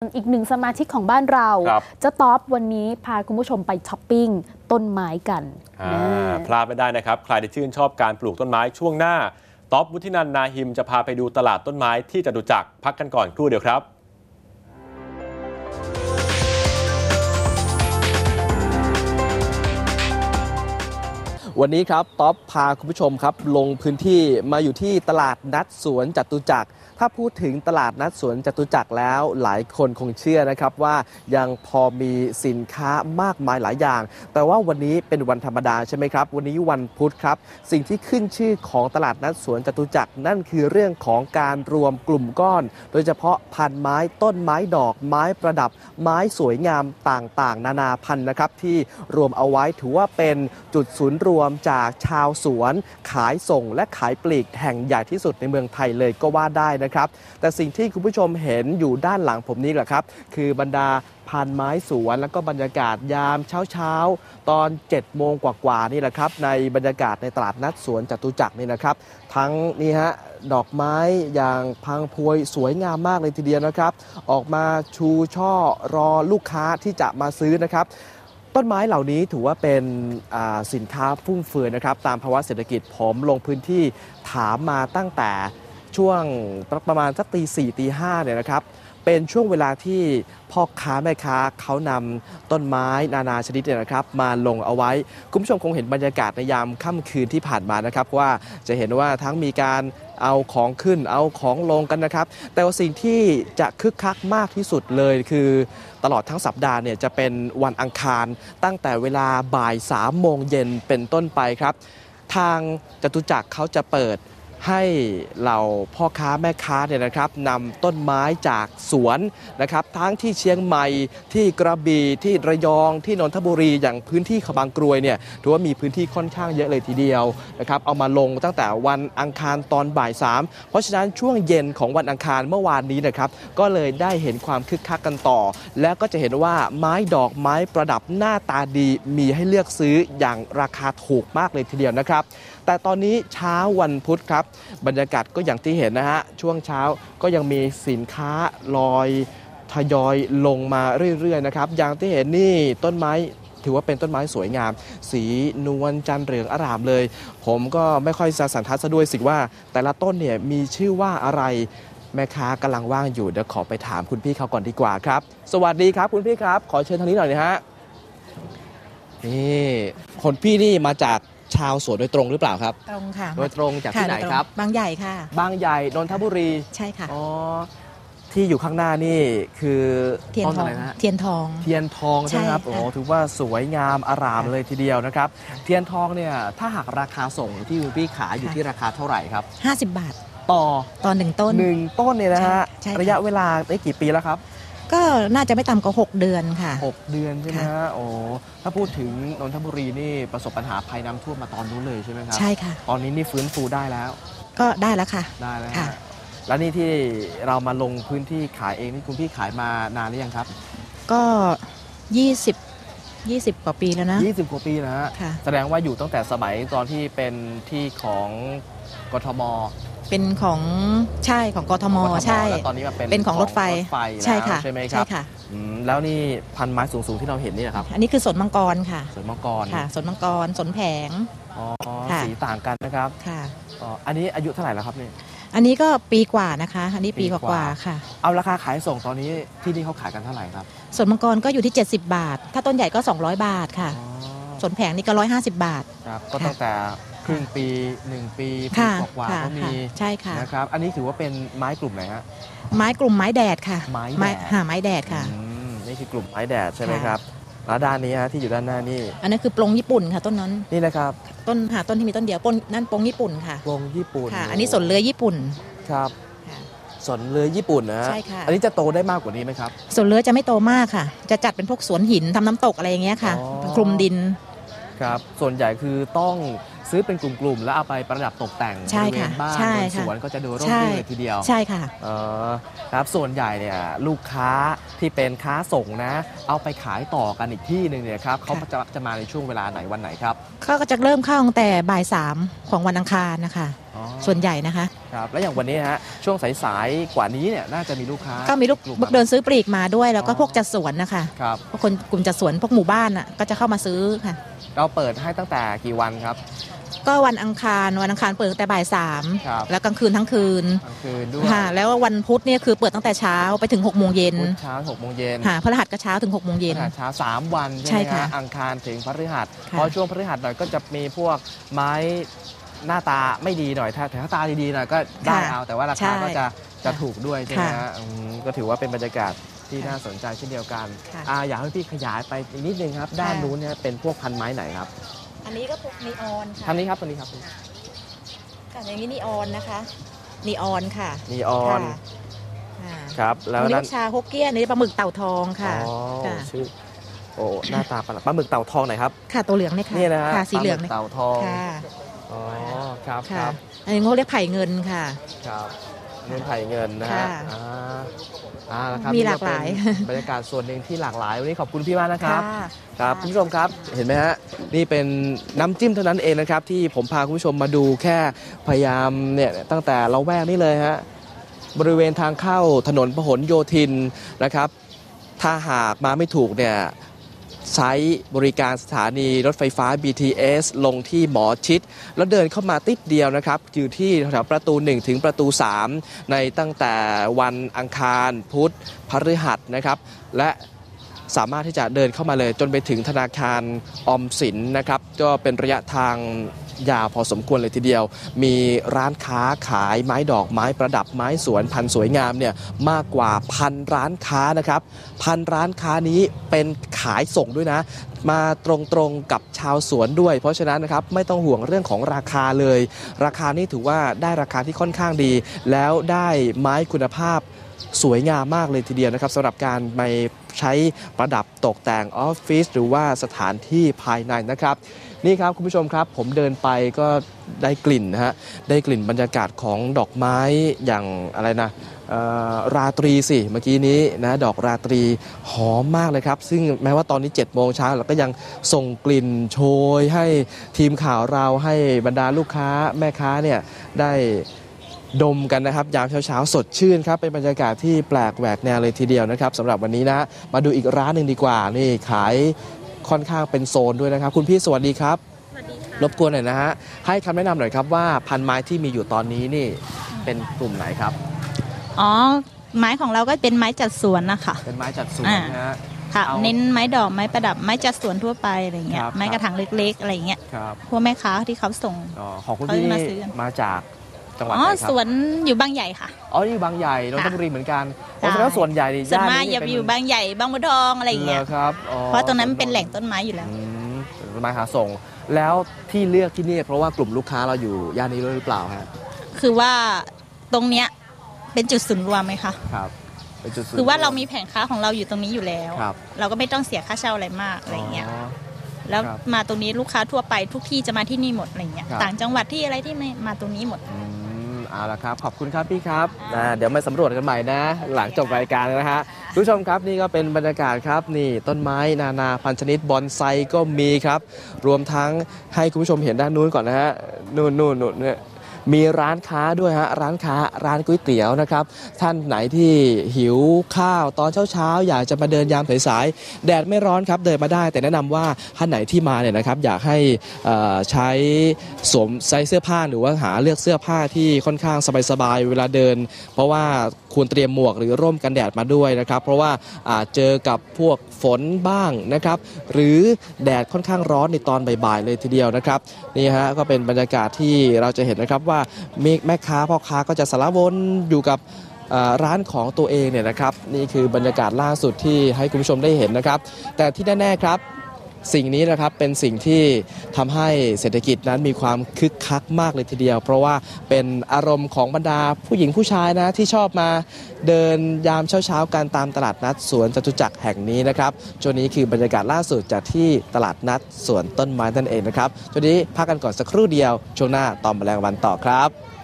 อีกหนึ่งสมาชิกของบ้านเราครับเจ้าท็อปวันนี้พาคุณผู้ชมไปช้อปปิ้งต้นไม้กันอ่านะพลาดไม่ได้นะครับ ใครที่ชื่นชอบการปลูกต้นไม้ช่วงหน้าท็อปวุฒินันท์นาฮิมจะพาไปดูตลาดต้นไม้ที่จตุจักรพักกันก่อนครู่เดียวครับวันนี้ครับท็อปพาคุณผู้ชมครับลงพื้นที่มาอยู่ที่ตลาดนัดสวนจตุจักร ถ้าพูดถึงตลาดนัดสวนจตุจักรแล้วหลายคนคงเชื่อนะครับว่ายังพอมีสินค้ามากมายหลายอย่าง แต่ว่าวันนี้เป็นวันธรรมดาใช่ไหมครับ วันนี้วันพุธครับ สิ่งที่ขึ้นชื่อของตลาดนัดสวนจตุจักรนั่นคือเรื่องของการรวมกลุ่มก้อน โดยเฉพาะพันไม้ต้นไม้ดอกไม้ประดับ ไม้สวยงามต่างๆ นานาพันธุ์นะครับที่รวมเอาไว้ถือว่าเป็นจุดศูนย์รวมจากชาวสวน ขายส่งและขายปลีกแห่งใหญ่ที่สุดในเมืองไทยเลยก็ว่าได้นะครับ แต่สิ่งที่คุณผู้ชมเห็นอยู่ด้านหลังผมนี้แหละครับ คือบรรดาพันไม้สวน แล้วก็บรรยากาศยามเช้าๆ ตอน 7 โมงกว่าๆนี่แหละครับในบรรยากาศในตลาดนัดสวนจตุจักรนี่นะครับ ทั้งนี่ฮะดอกไม้อย่างพังพวยสวยงามมากเลยทีเดียวนะครับ ออกมาชูช่อรอลูกค้าที่จะมาซื้อนะครับต้นไม้เหล่านี้ถือว่าเป็นสินค้าฟุ่มเฟือยนะครับ ตามภาวะเศรษฐกิจผมลงพื้นที่ถามมาตั้งแต่ ช่วงประมาณสักตีสี่ตีห้าเนี่ยนะครับเป็นช่วงเวลาที่พ่อค้าแม่ค้าเขานำต้นไม้นานาชนิดเนี่ยนะครับ มาลงเอาไว้ คุณผู้ชมคงเห็นบรรยากาศในยามค่ำคืนที่ผ่านมานะครับ ว่าจะเห็นว่าทั้งมีการเอาของขึ้นเอาของลงกันนะครับ แต่ว่าสิ่งที่จะคึกคักมากที่สุดเลยคือตลอดทั้งสัปดาห์เนี่ยจะเป็นวันอังคาร ตั้งแต่เวลาบ่าย3โมงเย็นเป็นต้นไปครับ ทางจตุจักรเขาจะเปิด ให้เหล่าพ่อค้าแม่ค้าเนี่ยนะครับนำต้นไม้จากสวนนะครับ ทั้งที่เชียงใหม่ที่กระบี่ที่ระยองที่นนทบุรีอย่างพื้นที่ขบางกรวยเนี่ยถือว่ามีพื้นที่ค่อนข้างเยอะเลยทีเดียวนะครับเอามาลงตั้งแต่วันอังคารตอนบ่ายสามเพราะฉะนั้นช่วงเย็นของวันอังคารเมื่อวานนี้นะครับ ก็เลยได้เห็นความคึกคักกันต่อ แล้วก็จะเห็นว่าไม้ดอกไม้ประดับหน้าตาดีมีให้เลือกซื้ออย่างราคาถูกมากเลยทีเดียวนะครับ แต่ตอนนี้เช้าวันพุธครับ บรรยากาศก็อย่างที่เห็นนะฮะ ช่วงเช้าก็ยังมีสินค้าลอยทยอยลงมาเรื่อยๆนะครับ อย่างที่เห็นนี่ต้นไม้ถือว่าเป็นต้นไม้สวยงาม สีนวลจันทร์เหลืองอร่ามเลย ผมก็ไม่ค่อยจะสันทัดซะด้วยสิว่า แต่ละต้นเนี่ยมีชื่อว่าอะไรแม่ค้ากำลังว่างอยู่เดี๋ยวขอไปถามคุณพี่เขาก่อนดีกว่าครับ สวัสดีครับคุณพี่ครับ ขอเชิญทางนี้หน่อยนะฮะนี่คนพี่นี่มาจาก ชาวสวนโดยตรงหรือเปล่าครับ ตรงค่ะโดยตรงจากที่ไหนโดยตงครับ บางใหญ่ค่ะ บางใหญ่นนทบุรีใช่ค่ะ อ๋อที่อยู่ข้างหน้านี่คือเทียนต้นทออะงไรนะฮะเทียนทอง เทียนทองใช่ไหมครับใช่โอ้ค่ะถือว่าสวยงามอารามค่ะเลยทีเดียวนะครับ เทียนทองเนี่ยถ้าหากราคาส่งที่คุณพี่ขายอยู่ค่ะที่ราคาเท่าไหร่ครับ 50 บาทต่อตอนหนึ่งต้น หนึ่งต้นเนี่ยนะฮะใช่ใช่ค่ะ ระยะเวลาได้กี่ปีแล้วครับ ก็น่าจะไม่ต่ำกว่า6เดือนค่ะหกเดือนใช่ไหมค่ะฮะโอ้ถ้าพูดถึงนนทบุรีนี่ประสบปัญหาภัยน้ำท่วมมาตอนนู้นเลยใช่ไหมครับใช่ค่ะ ตอนนี้นี่ฟื้นฟูได้แล้ว ก็ได้แล้วค่ะ ได้แล้วค่ะ ฮะแล้วนี่ที่เรามาลงพื้นที่ขายเองนี่คุณพี่ขายมานานหรือยังครับ ก็ 20 20 กว่าปีแล้วนะ 20 กว่าปีนะฮะค่ะ แสดงว่าอยู่ตั้งแต่สมัยตอนที่เป็นที่ของกทม เป็นของใช่ของกทมของกทใช่แล้วตอนนี้มาเป็นเป็นของรถไฟรถไฟแล้วใช่ค่ะใช่ไหมครับใช่ค่ะอืมแล้วนี่พันไม้สูงๆที่เราเห็นนี่นะครับ อันนี้คือสนมังกรค่ะสวนมังกรค่ะสนมังกรสนแผงอ๋อค่ะสีต่างกันนะครับค่ะอ๋ออันนี้อายุเท่าไหร่แล้วครับนี่อันนี้ก็ปีกว่านะคะ อันนี้ปีปีกกว่าว่าๆค่ะ เอาราคาขายส่งตอนนี้ที่นี่เขาขายกันเท่าไหร่ครับสนมังกรก็อยู่ที่ 70 บาท ถ้าต้นใหญ่ก็ 200 บาทค่ะอ๋อสนแผงนี่ก็ 150 บาทครับก็ตั้งแต่ ครึ่งปีหนึ่งปีปีค่ะกว่าค่ะๆก็มีค่ะใช่ค่ะ นะครับ อันนี้ถือว่าเป็นไม้กลุ่มไหนฮะ ไม้กลุ่มไม้แดดค่ะไม้แดด หาไม้แดดค่ะ อืมนี่คือกลุ่มไม้แดดใช่ไหมค่ะ ครับแล้วด้านนี้ฮะที่อยู่ด้านหน้านี่อันนั้นคือปลงญี่ปุ่นค่ะ ต้นนั้นนี่นะครับต้นหาต้นที่มีต้นเดียวปนนั่นปลงญี่ปุ่นค่ะวงญี่ปุ่นค่ะ อันนี้สนเรือญี่ปุ่นครับค่ะ สนเรือญี่ปุ่นนะฮะใช่ค่ะ อันนี้จะโตได้มากกว่านี้ไหมครับ สนเรือจะไม่โตมากค่ะ จะจัดเป็นพวกสวนหินทำน้ำตกอะไรอย่างเงี้ยค่ะ อ๋อ คลุมดิน ครับ ส่วนใหญ่คือต้อง ซื้อเป็นกลุ่มๆ แล้วเอาไปประดับตกแต่งใช่บริเวค่ะณบ้านใช่บนสค่ะวนก็จะดูร่มใช่ รื่นเลยทีเดียวใช่ค่ะ เออครับส่วนใหญ่เนี่ยลูกค้าที่เป็นค้าส่งนะ เอาไปขายต่อกันอีกที่หนึ่งเนี่ยครับเขาจะจะมาในช่วงเวลาไหนวันไหนครับก็จะเริ่มเข้าตั้งแต่บ่ายสามของวันอังคารนะคะ อ๋อส่วนใหญ่นะคะ ครับแล้วอย่างวันนี้ฮะช่วงสายๆกว่านี้เนี่ยน่าจะมีลูกค้าก็มีลูกลุ่มาเดินซื้อปลีกมาด้วย แล้วก็อ๋อพวกจัดสวนนะคะครับพวกคนกลุ่มจัดสวนพวกหมู่บ้านอะก็จะเข้ามาซื้อค่ะ เราเปิดให้ตั้งแต่กี่วันครับ ก็วันอังคารวันอังคารเปิดตั้งแต่บ่ายสามครับแล้วกลางคืนทั้งคืนกลางคืนด้วยค่ะแล้ววันพุธเนี่ยคือเปิดตั้งแต่เช้าไปถึง6กโมงเย็นพุธเช้าหกโมงเย็นค่ะพฤหัสก็เช้าถึง6กโมงเย็นขนาดเช้าสามวันใช่ใช่ไหมค่ะฮะอังคารถึงพฤหัสค่ะเพราะช่วงพฤหัสหน่อยก็จะมีพวกไม้หน้าตาไม่ดีหน่อยถ้าแต่ถ้าตาดีๆหน่อยก็ได้เอาแต่ว่าราคาก็จะจะถูกด้วยใช่ไหมฮะอืมก็ถือว่าเป็นบรรยากาศที่น่าสนใจเช่นเดียวกันค่ะอ่าอยากให้พี่ขยายไปอีกนิดนึงครับ ด้านนู้นเนี่ยเป็นพวกพันไม้ไหนครับ อันนี้ก็พวกนีออนทางนี้ครับตรงนี้ครับค่ะอย่างนี้นีออนนะคะนีออนค่ะนีออนค่ะค่ะครับ แล้วอันนี้ด้าลูนกชาฮกเกี้ยนอันนี้ปลาหมึกเต่าทองค่ะอ๋อค่ะชื่อโอ้หน้าตาประหลาดปลาหมึกเต่าทองไหนอยครับค่ะตัวเหลืองเนี่ยค่ะนี่นะฮะค่ะสีเหลืองปาหมึเนี่กยเต่าทองค่ะอ๋อครับคค่ะรับอันนี้เขาเรียกไผ่เงินค่ะ ครับเงินไผ่เงินนะฮะค่ะ อ่า อ่าแล้วครับมีนี่หลากหลายเป็นบรรยากาศส่วนหนึ่งที่หลากหลาย วันนี้ขอบคุณพี่มากนะครับค่ะครับคุณผู้ชมครับเห็นไหมฮะนี่เป็นน้ำจิ้มเท่านั้นเองนะครับ ที่ผมพาคุณผู้ชมมาดูแค่พยายามเนี่ยตั้งแต่เราแวกนี่เลยฮะบริเวณทางเข้าถนนพหลโยธินนะครับ ถ้าหากมาไม่ถูกเนี่ย ใช้บริการสถานีรถไฟฟ้า BTS ลงที่หมอชิด แล้วเดินเข้ามาติดเดียวนะครับอยู่ที่แถวประตู 1 ถึงประตู 3 ในตั้งแต่วันอังคารพุธพฤหัสนะครับและสามารถที่จะเดินเข้ามาเลยจนไปถึงธนาคารออมสินนะครับ ก็เป็นระยะทาง ยาวพอสมควรเลยทีเดียว มีร้านค้าขายไม้ดอกไม้ประดับไม้สวนพันสวยงามเนี่ยมากกว่าพันร้านค้านะครับพันร้านค้านี้เป็นขายส่งด้วยนะ มาตรงๆกับชาวสวนด้วย เพราะฉะนั้นนะครับไม่ต้องห่วงเรื่องของราคาเลย ราคานี่ถือว่าได้ราคาที่ค่อนข้างดี แล้วได้ไม้คุณภาพ สวยงามมากเลยทีเดียวนะครับสำหรับการไปใช้ประดับตกแต่งออฟฟิศหรือว่าสถานที่ภายในนะครับ นี่ครับคุณผู้ชมครับ ผมเดินไปก็ได้กลิ่นนะฮะได้กลิ่นบรรยากาศของดอกไม้อย่างอะไรนะราตรีสิเมื่อกี้นี้นะดอกราตรีหอมมากเลยครับ ซึ่งแม้ว่าตอนนี้7โมงเช้าเราก็ยังส่งกลิ่นโชยให้ทีมข่าวเราให้บรรดาลูกค้าแม่ค้าเนี่ยได้ ดมกันนะครับยามเช้าๆ สดชื่นครับเป็นบรรยากาศที่แปลกแหวกแนวเลยทีเดียวนะครับสำหรับวันนี้นะมาดูอีกร้านหนึ่งดีกว่านี่ขายค่อนข้างเป็นโซนด้วยนะครับ คุณพี่สวัสดีครับรบกวนหน่อยนะฮะให้คำแนะนำหน่อยครับว่าพันไม้ที่มีอยู่ตอนนี้นี่เป็นกลุ่มไหนครับ อ๋อ ไม้ของเราก็เป็นไม้จัดสวนนะคะ เป็นไม้จัดสวนอ่า นะฮะ ค่ะ เอาเน้นไม้ดอกไม้ประดับไม้จัดสวนทั่วไปอะไรเงี้คยรับ ไม้กระถางเล็กๆอะไรเงี้ยครับพวกแม่ค้าที่เขาส่ง อ๋อของคุณเขาพี่จะมานี่ซื้อกัน มาจาก จังหวัดอ๋ไหอนครัสบวนอยู่บางใหญ่ค่ะ อ๋อนี่อยู่บางใหญ่นนทบุรีเหมือนกันโอ้ใช่แสดงว่าส่วนใหญ่นี่ส่วนย่านมากนี้อย่าเป็ไปอยู่บางใหญ่บางบัวทองอะไรเงี้ย หครับอ๋อเพราะตรงนั้นมันเป็นแหล่งต้นไม้อยู่แล้ว อืมเป็นต้นไม้หาส่ง แล้วที่เลือกที่นี่เพราะว่ากลุ่มลูกค้าเราอยู่ย่านนี้ด้วยหรือเปล่าฮะคือว่าตรงเนี้ยเป็นจุดศูนย์รวมไหมคะครับเป็นจุดศูนย์คือว่าเรามีแผงค้าของเราอยู่ตรงนี้อยู่แล้ว ครับเราก็ไม่ต้องเสียค่าเช่าอะไรมากอะไรเงี้ย อ๋อ แล้วครับมาตรงนี้ลูกค้าทั่วไปทุกที่จะมาที่นี่หมดอะไรเงี้ย ครับ ต่างจังหวัดที่อะไรที่ไม่มาตรงนี้หมด อืม เอาละครับ ขอบคุณครับพี่ครับนะเดี๋ยวมาสำรวจกันใหม่นะ หลังจบรายการนะฮะคุณผู้ชมครับนี่ก็เป็นบรรยากาศครับนี่ต้นไม้นานาพันธุ์ชนิดบอนไซก็มีครับ รวมทั้งให้คุณผู้ชมเห็นด้านนู้นก่อนนะฮะนู่นนู่นนู่นเนี่ย มีร้านค้าด้วยฮะร้านค้าร้านก๋วยเตี๋ยวนะครับ ท่านไหนที่หิวข้าวตอนเช้าๆอยากจะมาเดินยามสายๆแดดไม่ร้อนครับเดินมาได้ แต่แนะนำว่าท่านไหนที่มาเนี่ยนะครับ อยากให้อ่อใช้สวมใส่เสื้อผ้าหรือว่าหาเลือกเสื้อผ้าที่ค่อนข้างสบายๆเวลาเดิน เพราะว่า ควรเตรียมหมวกหรือร่มกันแดดมาด้วยนะครับ เพราะว่าอาจเจอกับพวกฝนบ้างนะครับ หรือแดดค่อนข้างร้อนในตอนบ่ายๆเลยทีเดียวนะครับนี่ฮะก็เป็นบรรยากาศที่เราจะเห็นนะครับว่ามีแม่ค้าพ่อค้าก็จะสารวนอยู่กับร้านของตัวเองเนี่ยนะครับ นี่คือบรรยากาศล่าสุดที่ให้คุณผู้ชมได้เห็นนะครับ แต่ที่แน่ๆครับ สิ่งนี้นะครับเป็นสิ่งที่ทำให้เศรษฐกิจนั้นมีความคึกคักมากเลยทีเดียว เพราะว่าเป็นอารมณ์ของบรรดาผู้หญิงผู้ชายนะที่ชอบมาเดินยามเช้าๆกันตามตลาดนัดสวนจตุจักรแห่งนี้นะครับช่วงนี้คือบรรยากาศล่าสุดจากที่ตลาดนัดสวนต้นไม้นั่นเองนะครับช่วงนี้พักกันก่อนสักครู่เดียว ช่วงหน้าตอมแมลงวันต่อครับ